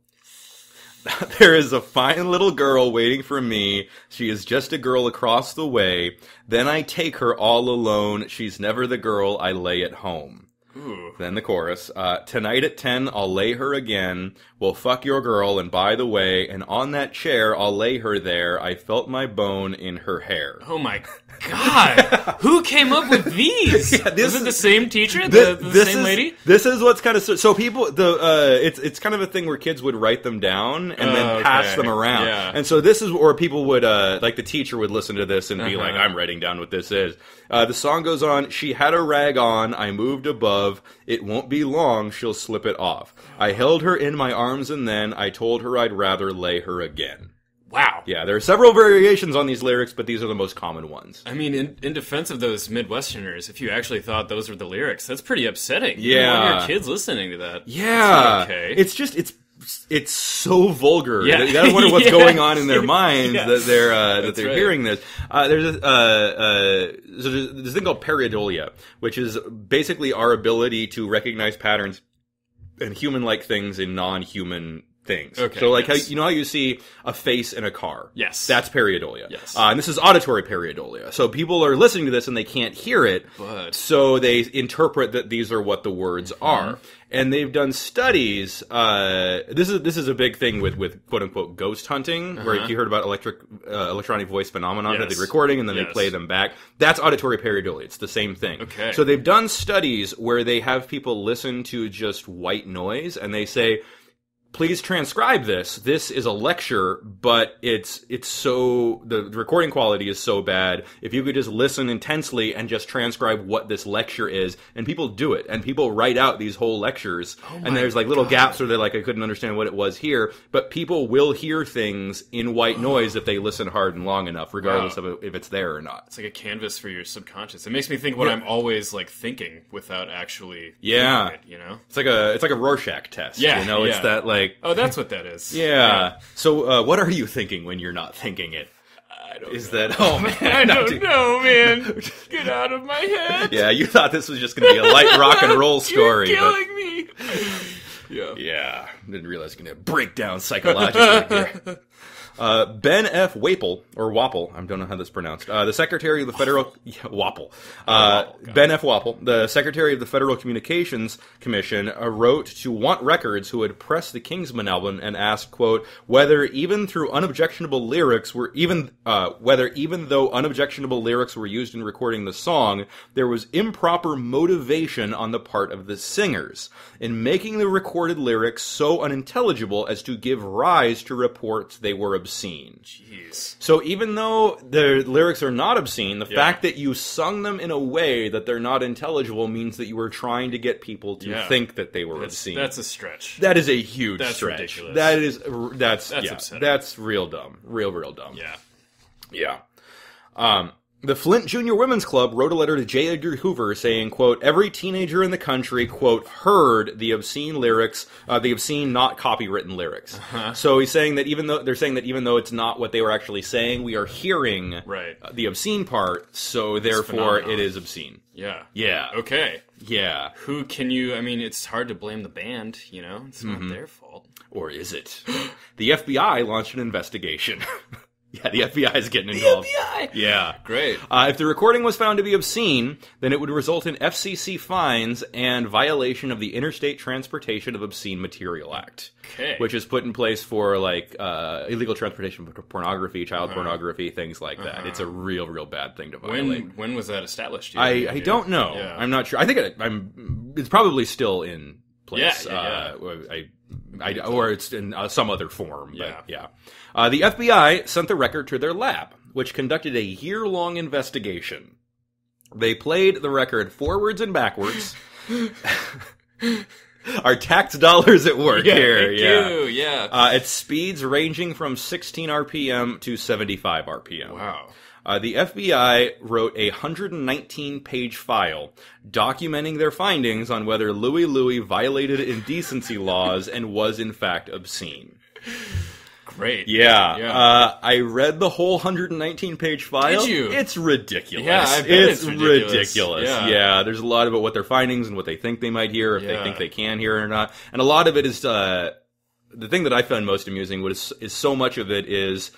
[SPEAKER 2] there is a fine little girl waiting for me. She is just a girl across the way. Then I take her all alone. She's never the girl I lay at home.
[SPEAKER 3] Ooh.
[SPEAKER 2] Then the chorus. Uh, Tonight at 10, I'll lay her again. We'll fuck your girl, and by the way, and on that chair, I'll lay her there. I felt my bone in her hair.
[SPEAKER 3] Oh my god! Who came up with these?
[SPEAKER 2] Yeah, this
[SPEAKER 3] Was it
[SPEAKER 2] is-
[SPEAKER 3] the same teacher? The, the same
[SPEAKER 2] is,
[SPEAKER 3] lady?
[SPEAKER 2] This is what's kind of so, so people the uh, it's it's kind of a thing where kids would write them down and
[SPEAKER 3] Oh,
[SPEAKER 2] then pass
[SPEAKER 3] okay.
[SPEAKER 2] them around,
[SPEAKER 3] Yeah.
[SPEAKER 2] and so this is where people would uh, like the teacher would listen to this and be
[SPEAKER 3] Uh-huh.
[SPEAKER 2] like, I'm writing down what this is. Uh, the song goes on. She had a rag on. I moved above. It won't be long. She'll slip it off. I held her in my arms and then I told her I'd rather lay her again.
[SPEAKER 3] Wow.
[SPEAKER 2] Yeah, there are several variations on these lyrics, but these are the most common ones.
[SPEAKER 3] I mean, in, in defense of those Midwesterners, if you actually thought those were the lyrics, that's pretty upsetting.
[SPEAKER 2] Yeah.
[SPEAKER 3] want your kids listening to that.
[SPEAKER 2] Yeah,
[SPEAKER 3] okay.
[SPEAKER 2] it's just it's it's so vulgar.
[SPEAKER 3] Yeah.
[SPEAKER 2] You gotta wonder what's
[SPEAKER 3] Yeah.
[SPEAKER 2] going on in their minds
[SPEAKER 3] Yeah.
[SPEAKER 2] that they're uh, that they're
[SPEAKER 3] right.
[SPEAKER 2] hearing this. Uh, there's a, uh, uh, so there's this thing called pareidolia, which is basically our ability to recognize patterns and human-like things in non-human things.
[SPEAKER 3] Okay,
[SPEAKER 2] so like
[SPEAKER 3] yes.
[SPEAKER 2] how you know how you see a face in a car.
[SPEAKER 3] Yes.
[SPEAKER 2] that's pareidolia.
[SPEAKER 3] Yes.
[SPEAKER 2] uh, and this is auditory pareidolia. So people are listening to this and they can't hear it,
[SPEAKER 3] But-
[SPEAKER 2] so they interpret that these are what the words
[SPEAKER 3] Mm-hmm.
[SPEAKER 2] are. And they've done studies. Uh, this is this is a big thing with with quote unquote ghost hunting, where you heard about electric uh, electronic voice phenomenon that
[SPEAKER 3] Uh-huh.
[SPEAKER 2] They're recording and then they play them back. That's auditory pareidolia. It's the same thing.
[SPEAKER 3] Okay.
[SPEAKER 2] So they've done studies where they have people listen to just white noise and they say, please transcribe this. This is a lecture, but it's it's so the, the recording quality is so bad. If you could just listen intensely and just transcribe what this lecture is, and people do it, and people write out these whole lectures, oh and there's like little gaps where they're like, I couldn't understand what it was here, but people will hear things in white noise if they listen hard and long enough, regardless
[SPEAKER 3] Wow.
[SPEAKER 2] of if it's there or not.
[SPEAKER 3] It's like a canvas for your subconscious. It makes me think what I'm always like thinking without actually.
[SPEAKER 2] Yeah.
[SPEAKER 3] it, you know.
[SPEAKER 2] It's like a it's like a Rorschach test.
[SPEAKER 3] Yeah,
[SPEAKER 2] you know, it's
[SPEAKER 3] yeah.
[SPEAKER 2] that like.
[SPEAKER 3] Oh, that's what that is.
[SPEAKER 2] Yeah. So, uh, what are you thinking when you're not thinking it?
[SPEAKER 3] I don't.
[SPEAKER 2] Is
[SPEAKER 3] know.
[SPEAKER 2] that oh man?
[SPEAKER 3] I don't
[SPEAKER 2] too-
[SPEAKER 3] know, man. Get out of my head.
[SPEAKER 2] Yeah, you thought this was just going to be a light rock and roll story,
[SPEAKER 3] You're
[SPEAKER 2] but
[SPEAKER 3] killing me. Yeah.
[SPEAKER 2] yeah, didn't realize it was going to break down psychologically. Uh, ben F. Waple, or Wapple, I don't know how this is pronounced, uh, the Secretary of the Federal, yeah, Wapple, uh,
[SPEAKER 3] got
[SPEAKER 2] Ben F. Wapple, the Secretary of the Federal Communications Commission, uh, wrote to Wand Records, who had pressed the Kingsmen album, and asked, quote, whether even through unobjectionable lyrics were even, uh, whether even though unobjectionable lyrics were used in recording the song, there was improper motivation on the part of the singers in making the recorded lyrics so unintelligible as to give rise to reports they were obscene.
[SPEAKER 3] Jeez.
[SPEAKER 2] So even though the lyrics are not obscene, the
[SPEAKER 3] Yeah.
[SPEAKER 2] fact that you sung them in a way that they're not intelligible means that you were trying to get people to
[SPEAKER 3] Yeah.
[SPEAKER 2] think that they were
[SPEAKER 3] That's,
[SPEAKER 2] obscene.
[SPEAKER 3] that's a stretch.
[SPEAKER 2] that is a huge
[SPEAKER 3] That's
[SPEAKER 2] stretch.
[SPEAKER 3] ridiculous.
[SPEAKER 2] That is that's
[SPEAKER 3] That's
[SPEAKER 2] yeah,
[SPEAKER 3] upsetting.
[SPEAKER 2] that's real dumb. Real real dumb.
[SPEAKER 3] yeah.
[SPEAKER 2] Yeah. Um, the Flint Junior Women's Club wrote a letter to J. Edgar Hoover saying, quote, every teenager in the country, quote, heard the obscene lyrics, uh, the obscene not copywritten lyrics.
[SPEAKER 3] Uh-huh.
[SPEAKER 2] So he's saying that even though, they're saying that even though it's not what they were actually saying, we are hearing
[SPEAKER 3] Right.
[SPEAKER 2] uh, the obscene part, so therefore
[SPEAKER 3] phenomenon.
[SPEAKER 2] it is obscene.
[SPEAKER 3] Yeah.
[SPEAKER 2] Yeah.
[SPEAKER 3] Okay.
[SPEAKER 2] Yeah.
[SPEAKER 3] Who can you? I mean, it's hard to blame the band. You know, it's
[SPEAKER 2] Mm-hmm.
[SPEAKER 3] not their fault.
[SPEAKER 2] Or is it? the FBI launched an investigation. yeah, the FBI is getting involved.
[SPEAKER 3] FBI.
[SPEAKER 2] Yeah.
[SPEAKER 3] Great.
[SPEAKER 2] Uh, if the recording was found to be obscene, then it would result in FCC fines and violation of the Interstate Transportation of Obscene Material Act,
[SPEAKER 3] Okay.
[SPEAKER 2] which is put in place for like uh, illegal transportation of pornography, child
[SPEAKER 3] Uh-huh.
[SPEAKER 2] pornography, things like that. It's a real, real bad thing to violate.
[SPEAKER 3] when when was that established? Do
[SPEAKER 2] I, I don't know.
[SPEAKER 3] Yeah.
[SPEAKER 2] I'm not sure. I think it, I'm. It's probably still in place.
[SPEAKER 3] Yeah, yeah,
[SPEAKER 2] Uh, I, I, or it's in uh, some other form. But
[SPEAKER 3] Yeah.
[SPEAKER 2] yeah. Uh, the FBI sent the record to their lab, which conducted a year-long investigation. They played the record forwards and backwards. Our tax dollars at work
[SPEAKER 3] Yeah,
[SPEAKER 2] here. yeah.
[SPEAKER 3] you. Yeah.
[SPEAKER 2] Uh, at speeds ranging from 16 RPM to 75 RPM.
[SPEAKER 3] wow.
[SPEAKER 2] Uh, the FBI wrote a 119 page file documenting their findings on whether Louie Louie violated indecency laws and was in fact obscene.
[SPEAKER 3] Great.
[SPEAKER 2] Yeah.
[SPEAKER 3] Yeah.
[SPEAKER 2] Uh, I read the whole 119 page file.
[SPEAKER 3] Did you?
[SPEAKER 2] It's ridiculous.
[SPEAKER 3] Yeah, I bet
[SPEAKER 2] it's,
[SPEAKER 3] it's ridiculous.
[SPEAKER 2] ridiculous.
[SPEAKER 3] Yeah.
[SPEAKER 2] Yeah. There's a lot about what their findings and what they think they might hear, if they think they can hear it or not. And a lot of it is, uh, the thing that I found most amusing was is so much of it is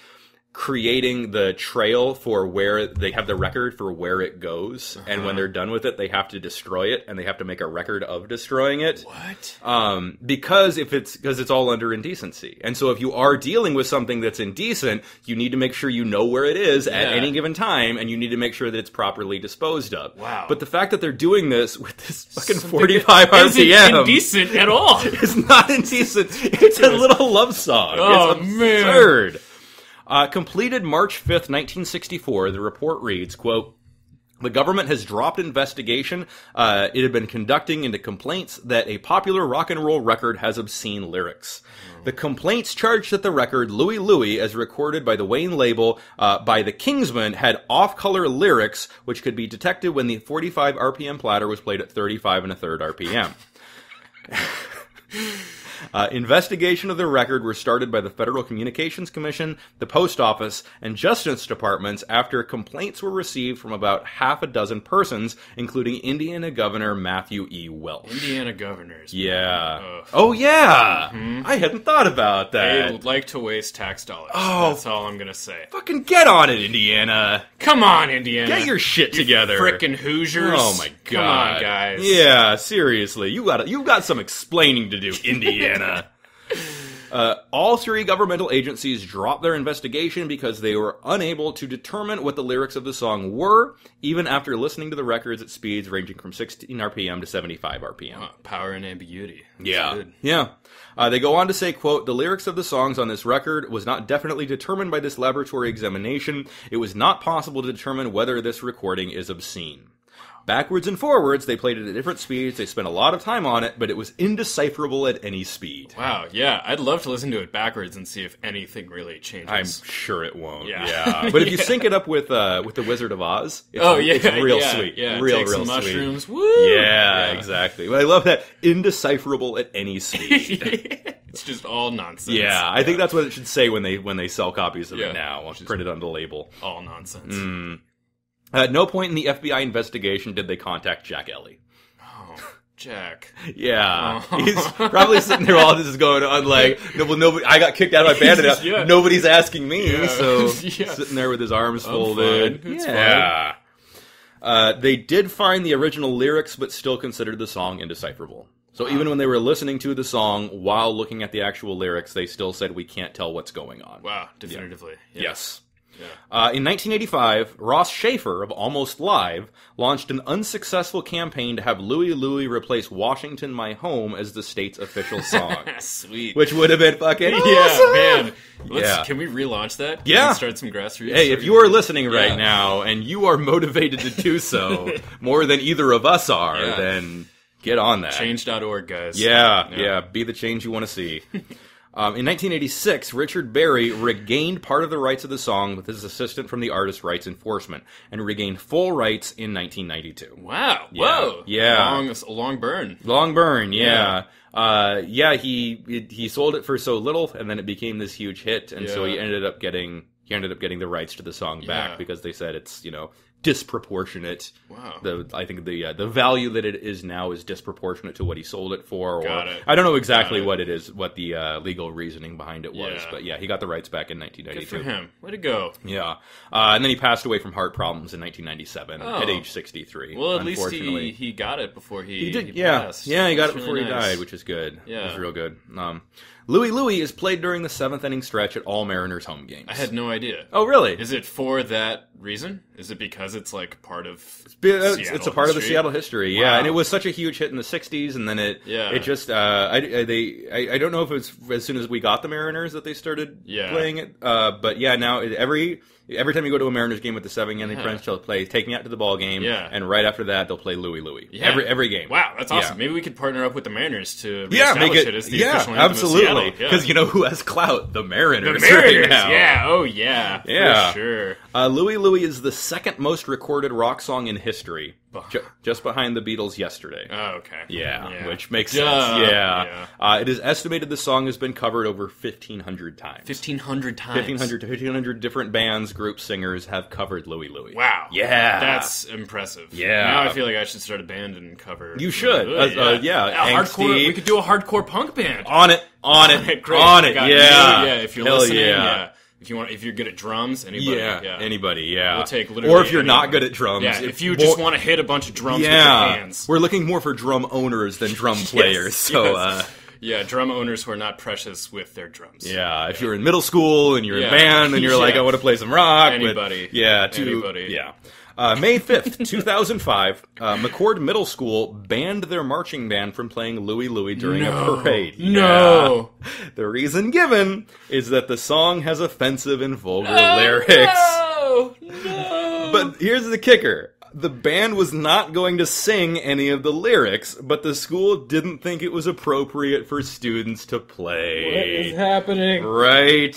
[SPEAKER 2] creating the trail for where they have the record for where it goes, and
[SPEAKER 3] Uh-huh.
[SPEAKER 2] when they're done with it, they have to destroy it, and they have to make a record of destroying it.
[SPEAKER 3] What?
[SPEAKER 2] Um, because if it's because it's all under indecency, and so if you are dealing with something that's indecent, you need to make sure you know where it is at any given time, and you need to make sure that it's properly disposed of.
[SPEAKER 3] Wow.
[SPEAKER 2] But the fact that they're doing this with this fucking
[SPEAKER 3] Something
[SPEAKER 2] forty-five
[SPEAKER 3] that isn't
[SPEAKER 2] RPM
[SPEAKER 3] indecent at all.
[SPEAKER 2] it's not indecent. It's a little love song.
[SPEAKER 3] Oh,
[SPEAKER 2] it's
[SPEAKER 3] man.
[SPEAKER 2] Uh, completed March 5th, 1964, the report reads, quote, the government has dropped investigation uh, it had been conducting into complaints that a popular rock and roll record has obscene lyrics. The complaints charged that the record Louie Louie, as recorded by the Wand label uh, by the Kingsmen, had off-color lyrics which could be detected when the 45 RPM platter was played at 35 and a third RPM. Uh, investigation of the record were started by the Federal Communications Commission, the Post Office, and Justice Departments after complaints were received from about half a dozen persons, including Indiana Governor Matthew E. Welsh.
[SPEAKER 3] Indiana governors.
[SPEAKER 2] Yeah.
[SPEAKER 3] Ugh.
[SPEAKER 2] Oh yeah. I hadn't thought about that.
[SPEAKER 3] They like to waste tax dollars.
[SPEAKER 2] Oh.
[SPEAKER 3] That's all I'm gonna say.
[SPEAKER 2] Fucking get on it, Indiana.
[SPEAKER 3] Come on, Indiana.
[SPEAKER 2] Get your shit together.
[SPEAKER 3] Frickin' Hoosiers.
[SPEAKER 2] Oh my god!
[SPEAKER 3] Come on, guys.
[SPEAKER 2] Yeah, seriously, you got you got some explaining to do, Indiana. Uh, all three governmental agencies dropped their investigation because they were unable to determine what the lyrics of the song were, even after listening to the records at speeds ranging from 16 RPM to 75 RPM.
[SPEAKER 3] Uh, Power and ambiguity. That's
[SPEAKER 2] Yeah.
[SPEAKER 3] good.
[SPEAKER 2] Yeah. Uh, they go on to say, quote, the lyrics of the songs on this record was not definitely determined by this laboratory examination. It was not possible to determine whether this recording is obscene. Backwards and forwards, they played it at different speeds. They spent a lot of time on it, but it was indecipherable at any speed.
[SPEAKER 3] Wow. Yeah, I'd love to listen to it backwards and see if anything really changes.
[SPEAKER 2] I'm sure it won't.
[SPEAKER 3] Yeah.
[SPEAKER 2] Yeah. But if you sync it up with uh, with the Wizard of Oz, it's,
[SPEAKER 3] Oh yeah,
[SPEAKER 2] it's real
[SPEAKER 3] yeah,
[SPEAKER 2] sweet.
[SPEAKER 3] Yeah,
[SPEAKER 2] real,
[SPEAKER 3] take
[SPEAKER 2] real
[SPEAKER 3] some
[SPEAKER 2] sweet.
[SPEAKER 3] mushrooms. Woo!
[SPEAKER 2] Yeah, exactly. But I love that indecipherable at any speed.
[SPEAKER 3] it's just all nonsense.
[SPEAKER 2] Yeah, I think that's what it should say when they when they sell copies of
[SPEAKER 3] Yeah.
[SPEAKER 2] it now, printed on the label.
[SPEAKER 3] all nonsense.
[SPEAKER 2] Mm. At no point in the FBI investigation did they contact Jack Ely.
[SPEAKER 3] Oh, Jack.
[SPEAKER 2] Yeah,
[SPEAKER 3] Oh.
[SPEAKER 2] he's probably sitting there all this is going on like, no, well, nobody. I got kicked out of my band, and
[SPEAKER 3] Yeah.
[SPEAKER 2] nobody's asking me.
[SPEAKER 3] Yeah.
[SPEAKER 2] So
[SPEAKER 3] Yeah.
[SPEAKER 2] sitting there with his arms
[SPEAKER 3] I'm
[SPEAKER 2] folded.
[SPEAKER 3] fine. It's
[SPEAKER 2] yeah. Uh, they did find the original lyrics, but still considered the song indecipherable. So even when they were listening to the song while looking at the actual lyrics, they still said we can't tell what's going on.
[SPEAKER 3] Wow, definitively. Yeah.
[SPEAKER 2] Yes.
[SPEAKER 3] Yeah.
[SPEAKER 2] Uh, in 1985, Ross Shafer of Almost Live launched an unsuccessful campaign to have Louie Louie replace Washington My Home as the state's official song,
[SPEAKER 3] Sweet.
[SPEAKER 2] which would have been fucking
[SPEAKER 3] yeah,
[SPEAKER 2] awesome.
[SPEAKER 3] man. Let's,
[SPEAKER 2] Yeah.
[SPEAKER 3] Can we relaunch that?
[SPEAKER 2] Yeah.
[SPEAKER 3] start some grassroots.
[SPEAKER 2] Hey, if you are listening right
[SPEAKER 3] Yeah.
[SPEAKER 2] now and you are motivated to do so more than either of us are,
[SPEAKER 3] Yeah.
[SPEAKER 2] then get on that.
[SPEAKER 3] change.org, guys.
[SPEAKER 2] Yeah, yeah,
[SPEAKER 3] Yeah.
[SPEAKER 2] be the change you want to see. um, in 1986, Richard Berry regained part of the rights of the song with his assistant from the Artist Rights Enforcement and regained full rights in 1992.
[SPEAKER 3] Wow.
[SPEAKER 2] Yeah.
[SPEAKER 3] Whoa.
[SPEAKER 2] Yeah.
[SPEAKER 3] Long, long burn.
[SPEAKER 2] Long burn, yeah. Uh, yeah, he he sold it for so little, and then it became this huge hit, and so he ended up getting he ended up getting the rights to the song back
[SPEAKER 3] Yeah.
[SPEAKER 2] because they said it's you know disproportionate.
[SPEAKER 3] Wow.
[SPEAKER 2] The I think the uh, the value that it is now is disproportionate to what he sold it for. Or
[SPEAKER 3] Got it.
[SPEAKER 2] I don't know exactly
[SPEAKER 3] it.
[SPEAKER 2] what it is, what the uh, legal reasoning behind it was,
[SPEAKER 3] Yeah.
[SPEAKER 2] but yeah, he got the rights back in 1992.
[SPEAKER 3] Good
[SPEAKER 2] 1992.
[SPEAKER 3] for him. Way to go.
[SPEAKER 2] Yeah, uh, and then he passed away from heart problems in 1997 at
[SPEAKER 3] Oh.
[SPEAKER 2] age 63.
[SPEAKER 3] Well, at least he, he got it before he,
[SPEAKER 2] He did, yeah,
[SPEAKER 3] passed.
[SPEAKER 2] yeah. He got it before
[SPEAKER 3] really
[SPEAKER 2] he
[SPEAKER 3] nice.
[SPEAKER 2] died, which is good. it
[SPEAKER 3] Yeah.
[SPEAKER 2] was real good. Um, Louie Louie is played during the seventh inning stretch at all Mariners home games.
[SPEAKER 3] I had no idea.
[SPEAKER 2] oh, really?
[SPEAKER 3] Is it for that reason? Is it because it's like part of
[SPEAKER 2] Be- uh, it's, it's a part of the? Seattle history, yeah, and it was such a huge hit in the '60s, and then it,
[SPEAKER 3] Yeah.
[SPEAKER 2] it just, uh, I, I- they, I, I don't know if it was as soon as we got the Mariners that they started
[SPEAKER 3] Yeah.
[SPEAKER 2] playing it, uh, but yeah, now every every time you go to a Mariners game with the seven inning
[SPEAKER 3] Yeah.
[SPEAKER 2] French, they'll play "Take Me Out to the Ball Game,"
[SPEAKER 3] Yeah.
[SPEAKER 2] and right after that they'll play Louie Louie.
[SPEAKER 3] Yeah.
[SPEAKER 2] Every every game.
[SPEAKER 3] Wow, that's
[SPEAKER 2] Yeah.
[SPEAKER 3] awesome. Maybe we could partner up with the Mariners to
[SPEAKER 2] Yeah, make
[SPEAKER 3] reestablish
[SPEAKER 2] it.
[SPEAKER 3] as the
[SPEAKER 2] yeah,
[SPEAKER 3] official
[SPEAKER 2] absolutely. Because
[SPEAKER 3] Yeah.
[SPEAKER 2] you know who has clout? The Mariners.
[SPEAKER 3] the
[SPEAKER 2] Mariners, right.
[SPEAKER 3] Yeah. Oh yeah.
[SPEAKER 2] Yeah.
[SPEAKER 3] For sure.
[SPEAKER 2] Uh, Louie Louie is the second most recorded rock song in history, ju- just behind the Beatles yesterday.
[SPEAKER 3] Oh, okay.
[SPEAKER 2] yeah, which makes
[SPEAKER 3] Duh.
[SPEAKER 2] sense. Yeah.
[SPEAKER 3] Yeah.
[SPEAKER 2] Uh, it is estimated the song has been covered over 1,500 times.
[SPEAKER 3] Fifteen hundred times.
[SPEAKER 2] 1,500 to 1,500 different bands, groups, singers have covered Louie Louie.
[SPEAKER 3] Wow.
[SPEAKER 2] Yeah.
[SPEAKER 3] That's impressive.
[SPEAKER 2] Yeah.
[SPEAKER 3] Now I feel like I should start a band and cover.
[SPEAKER 2] You should.
[SPEAKER 3] Uh,
[SPEAKER 2] Uh, uh, yeah,
[SPEAKER 3] hardcore. We could do a hardcore punk band.
[SPEAKER 2] On it, on it,
[SPEAKER 3] Great.
[SPEAKER 2] on it. Yeah.
[SPEAKER 3] you. Yeah. If you're
[SPEAKER 2] Hell
[SPEAKER 3] listening,
[SPEAKER 2] yeah.
[SPEAKER 3] Yeah. If you want, if you're good at drums, anybody.
[SPEAKER 2] Yeah,
[SPEAKER 3] Yeah.
[SPEAKER 2] anybody, yeah.
[SPEAKER 3] We'll take literally
[SPEAKER 2] or if you're not good at drums,
[SPEAKER 3] Yeah.
[SPEAKER 2] if
[SPEAKER 3] If you just want to hit a bunch of drums with your hands.
[SPEAKER 2] we're looking more for drum owners than drum players. so,
[SPEAKER 3] yes.
[SPEAKER 2] uh,
[SPEAKER 3] Yeah, drum owners who are not precious with their drums.
[SPEAKER 2] yeah, if you're in middle school and you're
[SPEAKER 3] Yeah.
[SPEAKER 2] in band and you're like, I want to play some rock, but-
[SPEAKER 3] Anybody.
[SPEAKER 2] yeah, to,
[SPEAKER 3] Anybody.
[SPEAKER 2] yeah. Uh, May 5th, 2005, uh, McCord Middle School banned their marching band from playing Louie Louie during
[SPEAKER 3] No.
[SPEAKER 2] a parade.
[SPEAKER 3] No.
[SPEAKER 2] Yeah. The reason given is that the song has offensive and vulgar lyrics.
[SPEAKER 3] No. No.
[SPEAKER 2] But here's the kicker. The band was not going to sing any of the lyrics, but the school didn't think it was appropriate for students to play.
[SPEAKER 3] What is happening?
[SPEAKER 2] Right.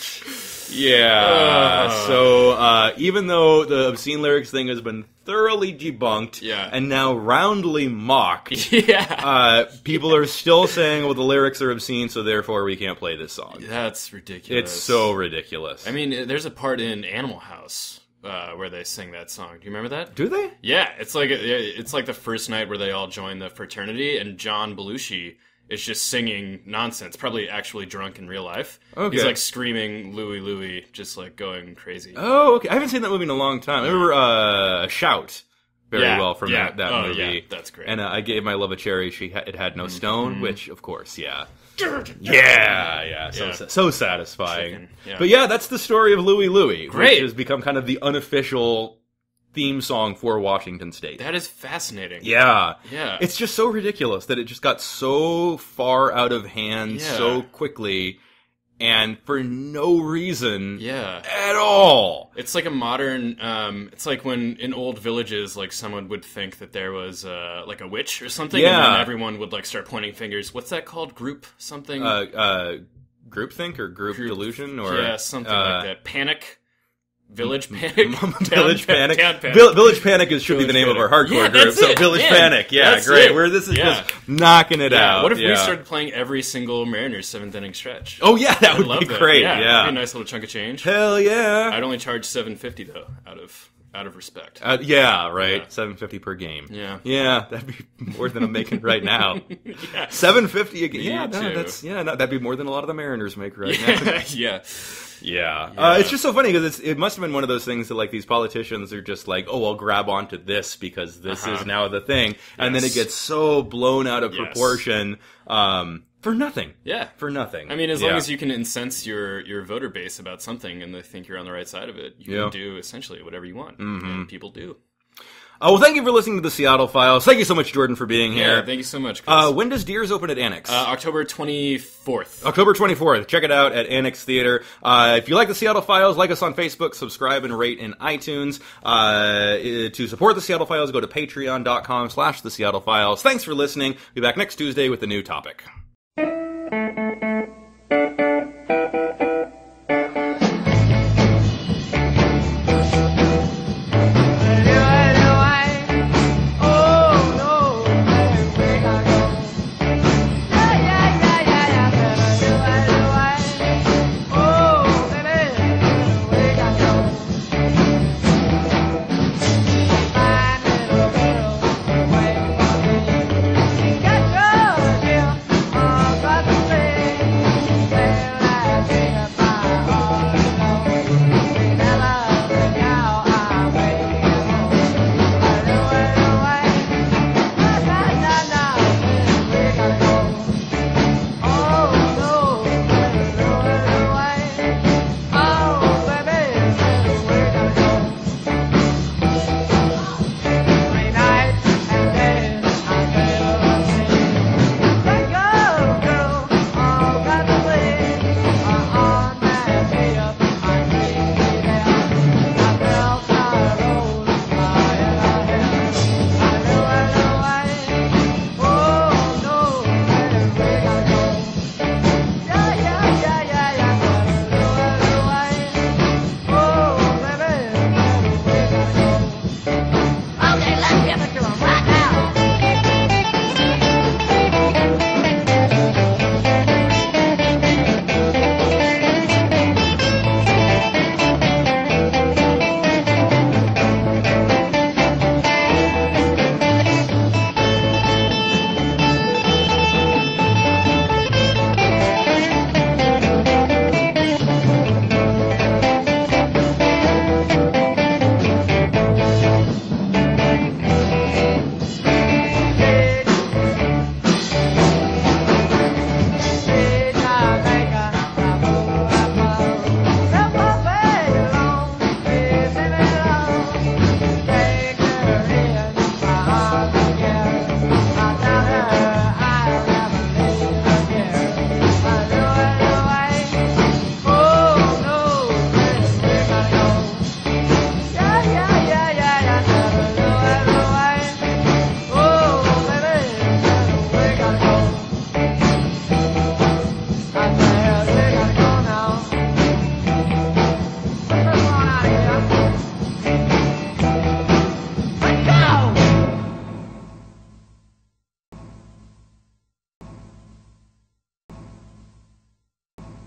[SPEAKER 2] Yeah.
[SPEAKER 3] Ugh.
[SPEAKER 2] so uh, even though the obscene lyrics thing has been thoroughly debunked
[SPEAKER 3] Yeah.
[SPEAKER 2] and now roundly mocked,
[SPEAKER 3] yeah.
[SPEAKER 2] uh, people are still saying, well, the lyrics are obscene, so therefore we can't play this song.
[SPEAKER 3] That's ridiculous.
[SPEAKER 2] It's so ridiculous.
[SPEAKER 3] I mean, there's a part in Animal House uh, where they sing that song. Do you remember that?
[SPEAKER 2] do they?
[SPEAKER 3] Yeah, it's like it's like the first night where they all join the fraternity, and John Belushi is just singing nonsense, probably actually drunk in real life.
[SPEAKER 2] Okay.
[SPEAKER 3] He's like screaming Louie Louie, just like going crazy.
[SPEAKER 2] Oh, okay. I haven't seen that movie in a long time. I remember uh, Shout very
[SPEAKER 3] Yeah,
[SPEAKER 2] well from
[SPEAKER 3] yeah.
[SPEAKER 2] that, that
[SPEAKER 3] Oh,
[SPEAKER 2] movie.
[SPEAKER 3] yeah, that's great.
[SPEAKER 2] And uh, I gave my love a cherry. She ha- it had no stone,
[SPEAKER 3] Mm-hmm.
[SPEAKER 2] which of course, yeah. Yeah, yeah, so
[SPEAKER 3] Yeah.
[SPEAKER 2] so satisfying.
[SPEAKER 3] Chicken, yeah.
[SPEAKER 2] But yeah, that's the story of Louie Louie,
[SPEAKER 3] Great.
[SPEAKER 2] which has become kind of the unofficial theme song for Washington State.
[SPEAKER 3] that is fascinating.
[SPEAKER 2] yeah.
[SPEAKER 3] Yeah.
[SPEAKER 2] It's just so ridiculous that it just got so far out of hand
[SPEAKER 3] Yeah.
[SPEAKER 2] so quickly and for no reason
[SPEAKER 3] Yeah.
[SPEAKER 2] at all.
[SPEAKER 3] It's like a modern. Um, it's like when in old villages, like someone would think that there was uh, like a witch or something, and then everyone would like start pointing fingers. What's that called? Group something?
[SPEAKER 2] Uh, uh, groupthink or group,
[SPEAKER 3] Group-
[SPEAKER 2] delusion or
[SPEAKER 3] yeah, something
[SPEAKER 2] uh,
[SPEAKER 3] like that. Panic. Village Panic.
[SPEAKER 2] Village
[SPEAKER 3] Town-
[SPEAKER 2] Panic.
[SPEAKER 3] Town Panic.
[SPEAKER 2] Vil- Village Panic is, should be the name of our
[SPEAKER 3] Panic.
[SPEAKER 2] hardcore
[SPEAKER 3] Yeah,
[SPEAKER 2] group.
[SPEAKER 3] that's
[SPEAKER 2] So
[SPEAKER 3] it.
[SPEAKER 2] Village Panic, yeah,
[SPEAKER 3] that's
[SPEAKER 2] great.
[SPEAKER 3] it.
[SPEAKER 2] Where this is
[SPEAKER 3] Yeah.
[SPEAKER 2] just knocking it
[SPEAKER 3] Yeah,
[SPEAKER 2] out.
[SPEAKER 3] what if we started playing every single Mariners seventh inning stretch?
[SPEAKER 2] Oh yeah, that
[SPEAKER 3] I'd
[SPEAKER 2] would be
[SPEAKER 3] that.
[SPEAKER 2] great.
[SPEAKER 3] Yeah,
[SPEAKER 2] Yeah,
[SPEAKER 3] be a nice little chunk of change.
[SPEAKER 2] hell yeah.
[SPEAKER 3] I'd only charge seven fifty though, out of out of respect.
[SPEAKER 2] Uh, yeah, right.
[SPEAKER 3] Yeah.
[SPEAKER 2] Seven fifty per game.
[SPEAKER 3] Yeah.
[SPEAKER 2] yeah, that'd be more than I'm making right now.
[SPEAKER 3] yeah.
[SPEAKER 2] Seven fifty a game. Yeah, no, that's yeah, no, that'd be more than a lot of the Mariners make right now.
[SPEAKER 3] yeah.
[SPEAKER 2] Yeah, Uh, it's just so funny because it must have been one of those things that like these politicians are just like, oh, I'll grab onto this because this is
[SPEAKER 3] Uh-huh.
[SPEAKER 2] now the thing, and then it gets so blown out of
[SPEAKER 3] Yes.
[SPEAKER 2] proportion um, for nothing.
[SPEAKER 3] Yeah.
[SPEAKER 2] for nothing.
[SPEAKER 3] I mean, as
[SPEAKER 2] Yeah.
[SPEAKER 3] long as you can incense your, your voter base about something and they think you're on the right side of it, you
[SPEAKER 2] Yeah.
[SPEAKER 3] can do essentially whatever you want. And people do.
[SPEAKER 2] Oh, well, thank you for listening to the Seattle Files. Thank you so much, Jordan, for being here.
[SPEAKER 3] Yeah, thank you so much, Chris.
[SPEAKER 2] uh, when does Deers open at Annex?
[SPEAKER 3] uh, October 24th.
[SPEAKER 2] October 24th. Check it out at Annex Theater. Uh, if you like the Seattle Files, like us on Facebook, subscribe and rate in iTunes. Uh, to support the Seattle Files, go to patreon.com slash the Seattle Files. Thanks for listening. Be back next Tuesday with a new topic.